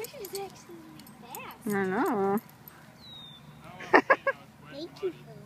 is actually fast. I know. Thank you for